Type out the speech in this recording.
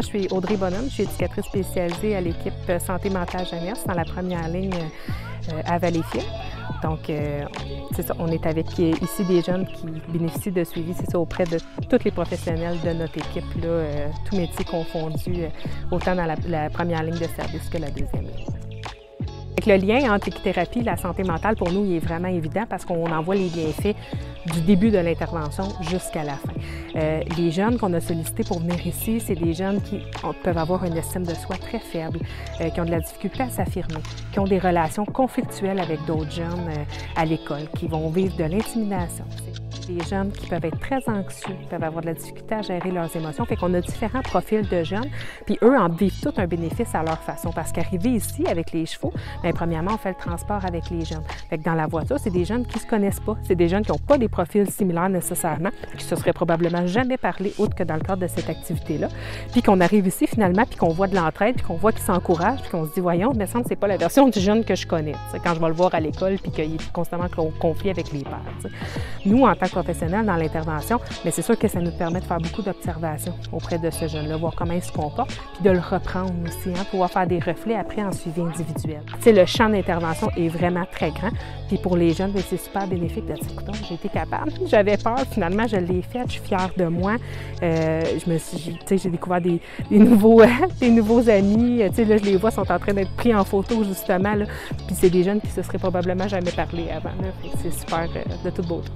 c'est Audrey Bonhomme. Je suis éducatrice spécialisée à l'équipe Santé mentale jeunesse dans la première ligne à Valleyfield. Donc, c'est ça, on est avec ici des jeunes qui bénéficient de suivi, c'est ça, auprès de tous les professionnels de notre équipe, là, tout métier confondu, autant dans la, la première ligne de service que la deuxième ligne le lien entre l'équithérapie et la santé mentale, pour nous, il est vraiment évident parce qu'on en voit les bienfaits du début de l'intervention jusqu'à la fin. Euh, les jeunes qu'on a sollicités pour venir ici, c'est des jeunes qui peuvent avoir une estime de soi très faible, euh, qui ont de la difficulté à s'affirmer, qui ont des relations conflictuelles avec d'autres jeunes euh, à l'école, qui vont vivre de l'intimidation des jeunes qui peuvent être très anxieux, qui peuvent avoir de la difficulté à gérer leurs émotions. Fait qu'on a différents profils de jeunes, puis eux en vivent tout un bénéfice à leur façon. Parce qu'arriver ici avec les chevaux, bien, premièrement, on fait le transport avec les jeunes. Fait que dans la voiture, c'est des jeunes qui se connaissent pas. C'est des jeunes qui n'ont pas des profils similaires nécessairement, qui se seraient probablement jamais parlé autre que dans le cadre de cette activité-là. Puis qu'on arrive ici finalement, puis qu'on voit de l'entraide, puis qu'on voit qu'ils s'encouragent, puis qu'on se dit, voyons, mais semble c'est pas la version du jeune que je connais. quand je vais le voir à l'école, puis qu'il est constamment en conflit avec les pères. Nous, en tant que professionnels dans l'intervention, mais c'est sûr que ça nous permet de faire beaucoup d'observations auprès de ce jeune-là, voir comment il se comporte, puis de le reprendre aussi, hein, pouvoir faire des reflets après en suivi individuel. sais, le champ d'intervention est vraiment très grand, puis pour les jeunes, ben, c'est super bénéfique de dire, j'ai été capable, j'avais peur, finalement, je l'ai fait, je suis fière de moi. Euh, je me j'ai découvert des, nouveaux, des nouveaux amis, tu sais, là, je les vois, sont en train d'être pris en photo, justement, puis c'est des jeunes qui se seraient probablement jamais parlé avant, c'est super euh, de toute beauté.